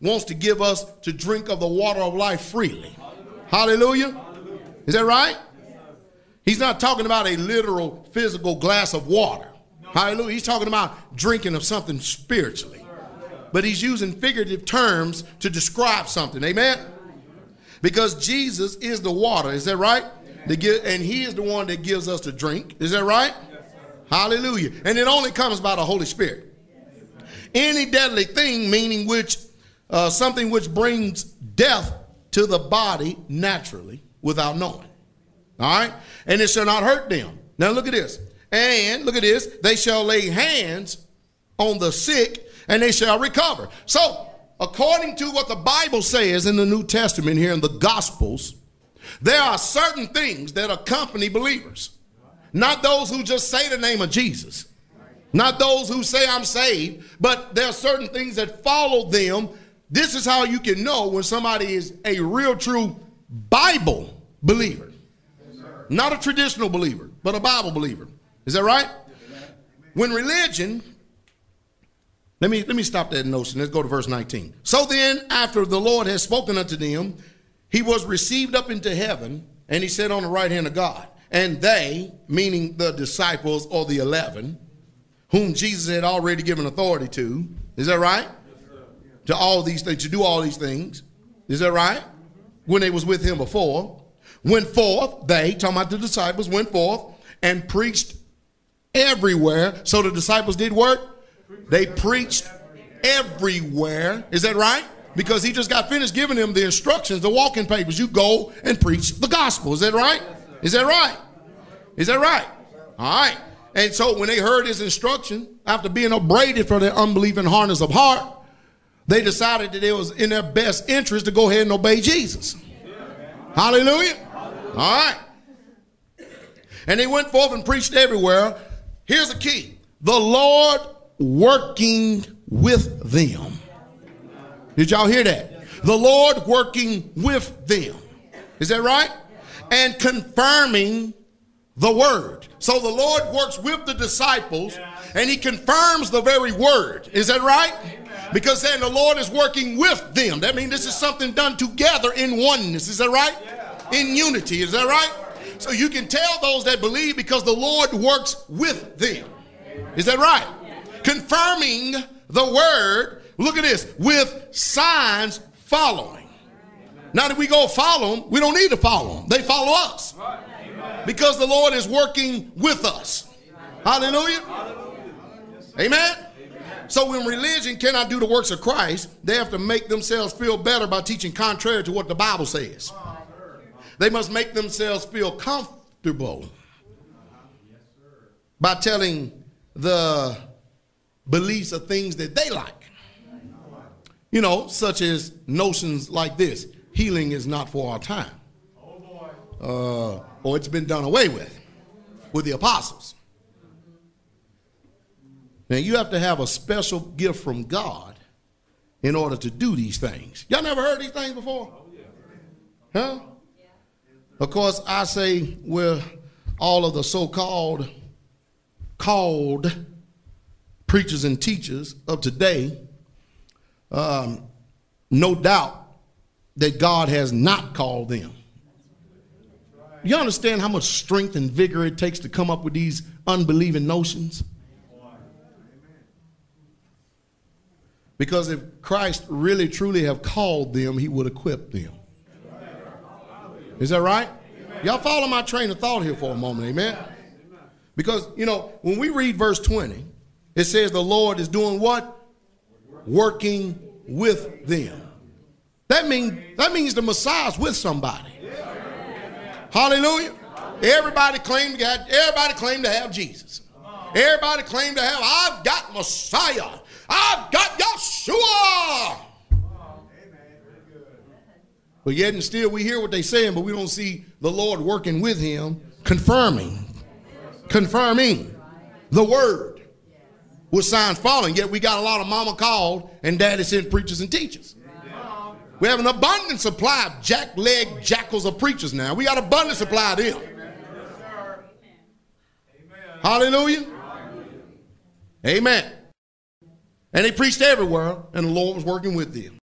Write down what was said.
wants to give us to drink of the water of life freely. Hallelujah. Is that right? He's not talking about a literal physical glass of water. Hallelujah. He's talking about drinking of something spiritually. But he's using figurative terms to describe something. Amen. Because Jesus is the water. Is that right? Give, and he is the one that gives us to drink. Is that right? Hallelujah. And it only comes by the Holy Spirit. Any deadly thing, meaning which uh, something which brings death to the body naturally without knowing. All right? And it shall not hurt them. Now look at this. And look at this. They shall lay hands on the sick and they shall recover. So, according to what the Bible says in the New Testament here in the Gospels, there are certain things that accompany believers. Not those who just say the name of Jesus. Not those who say I'm saved, but there are certain things that follow them. This is how you can know when somebody is a real true Bible believer. Not a traditional believer, but a Bible believer. Is that right? When religion, let me let me stop that notion. Let's go to verse 19. So then, after the Lord has spoken unto them, he was received up into heaven, and he sat on the right hand of God. And they, meaning the disciples or the eleven, whom Jesus had already given authority to, is that right? To all these things, to do all these things. Is that right? When they was with him before. Went forth, they, talking about the disciples, went forth and preached everywhere. So the disciples did work. They preached everywhere. Is that right? Because he just got finished giving them the instructions, the walking papers. You go and preach the gospel. Is that right? Is that right? Is that right? All right. And so when they heard his instruction, after being upbraided for their unbelieving hardness of heart, they decided that it was in their best interest to go ahead and obey Jesus. Hallelujah. All right. And they went forth and preached everywhere. Here's the key the Lord working with them. Did y'all hear that? The Lord working with them. Is that right? And confirming the word. So the Lord works with the disciples and he confirms the very word. Is that right? Because then the Lord is working with them. That means this is something done together in oneness. Is that right? In unity. Is that right? So you can tell those that believe because the Lord works with them. Is that right? Confirming the word, look at this, with signs following. Now that we go follow them, we don't need to follow them. They follow us. Because the Lord is working with us. Hallelujah. Amen. So when religion cannot do the works of Christ, they have to make themselves feel better by teaching contrary to what the Bible says. They must make themselves feel comfortable by telling the beliefs of things that they like. You know, such as notions like this healing is not for our time. Uh, or it's been done away with, with the apostles. Now, you have to have a special gift from God in order to do these things. Y'all never heard these things before? Huh? Of course, I say we're all of the so-called called preachers and teachers of today, um, no doubt that God has not called them. You understand how much strength and vigor it takes to come up with these unbelieving notions? Because if Christ really truly have called them, he would equip them. Is that right? Y'all follow my train of thought here for a moment, amen? Because, you know, when we read verse 20, it says the Lord is doing what? Working with them. That means that means the Messiah's with somebody. Hallelujah. Everybody claimed to everybody claimed to have Jesus. Everybody claimed to have, I've got Messiah. I've got Yeshua. Oh, but yet and still we hear what they're saying, but we don't see the Lord working with him, confirming, confirming the word with signs following. Yet we got a lot of mama called and daddy sent preachers and teachers. We have an abundant supply of jack leg jackals of preachers now. We got abundant supply of them. Hallelujah. Amen. And they preached everywhere, and the Lord was working with them.